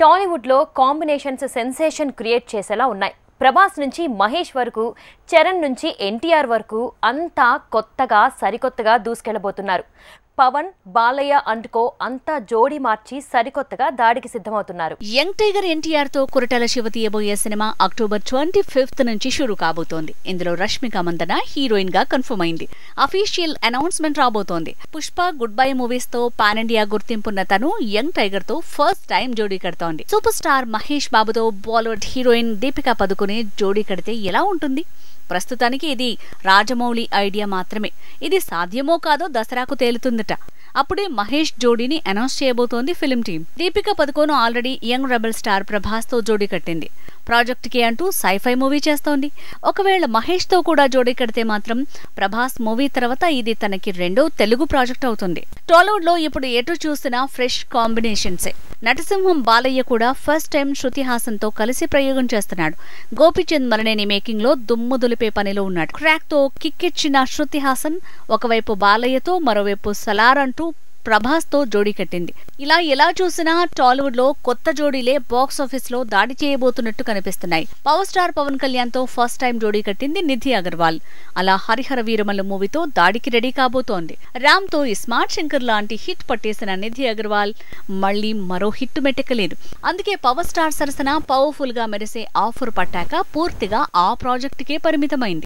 టాలీవుడ్లో combinations sensation create చేసేలా ఉన్నాయి. ప్రభాస్ నుంచి మహేష్ వరకు చరణ్ నుంచి ఎన్టీఆర్ వరకు అంతా కొత్తగా సరికొత్తగా దూసుకెళ్ళబోతున్నారు పవన్ బాలయ్య అంటుకో అంతా జోడి మార్చి సరికొత్తగా దాడికి సిద్ధమవుతున్నారు. యంగ్ టైగర్ ఎన్టీఆర్తో కురటాల శివ తీయబోయే సినిమా అక్టోబర్ ట్వంటీ ఫిఫ్త్ నుంచి షురూ కాబోతోంది. ఇందులో రష్మిక మందన హీరోయిన్గా కన్ఫర్మ్ అయింది. అఫీషియల్ అనౌన్స్మెంట్ రాబోతోంది. పుష్ప గుడ్ బై మూవీస్తో పాన్ ఇండియా గుర్తింపున్న తను యంగ్ టైగర్తో ఫస్ట్ టైం జోడీ కడుతోంది. సూపర్ స్టార్ మహేష్ బాబుతో బాలీవుడ్ హీరోయిన్ దీపికా పదుకునే జోడీ కడితే ఎలా ఉంటుంది? ప్రస్తుతానికి ఇది రాజమౌళి ఐడియా మాత్రమే. ఇది సాధ్యమో కాదో దసరాకు తేలుతుందట అప్పుడే మహేష్ జోడీని అనౌన్స్ చేయబోతోంది film team. Deepika Padukone already young rebel star ప్రభాస్తో జోడీ కట్టింది. ప్రాజెక్ట్కి అంటూ సైఫై మూవీ చేస్తోంది. ఒకవేళ మహేష్తో కూడా జోడీ కడితే మాత్రం ప్రభాస్ మూవీ తర్వాత ఇది తనకి రెండో తెలుగు ప్రాజెక్ట్ అవుతుంది. టాలీవుడ్లో ఇప్పుడు ఎటు చూసినా ఫ్రెష్ కాంబినేషన్సే. నటసింహం బాలయ్య కూడా ఫస్ట్ టైం శృతి హాసన్తో కలిసి ప్రయోగం చేస్తున్నాడు. గోపిచంద్ మరణేని మేకింగ్లో దుమ్ము దులిపే పనిలో ఉన్నాడు. క్రాక్తో కిక్కిచ్చిన శృతి హాసన్ ఒకవైపు బాలయ్యతో మరోవైపు సలార్ అంటూ ప్రభాస్తో జోడీ కట్టింది. ఇలా ఎలా చూసినా టాలీవుడ్లో కొత్త జోడీలే బాక్స్ ఆఫీస్లో దాడి చేయబోతున్నట్టు కనిపిస్తున్నాయి. పవర్ స్టార్ పవన్ కళ్యాణ్తో ఫస్ట్ టైం జోడీ కట్టింది నిధి అగర్వాల్. అలా హరిహర వీరమల్లు మూవీతో దాడికి రెడీ కాబోతోంది. రామ్తో ఈ స్మార్ట్ శంకర్ లాంటి హిట్ పట్టేసిన నిధి అగర్వాల్ మళ్ళీ మరో హిట్ మెట్టెక్కలేదు. అందుకే పవర్ స్టార్ సరసన పవర్ఫుల్గా మెరిసే ఆఫర్ పట్టాక పూర్తిగా ఆ ప్రాజెక్టుకే పరిమితమైంది.